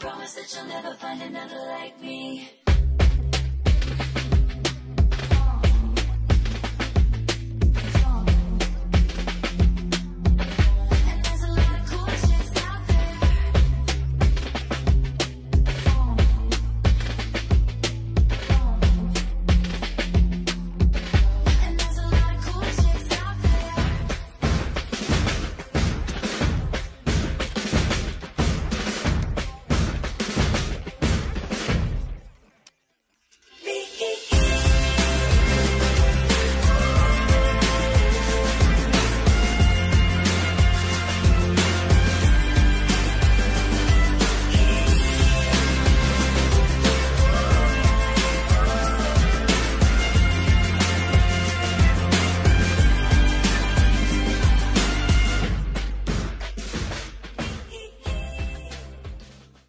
promise that you'll never find another like me.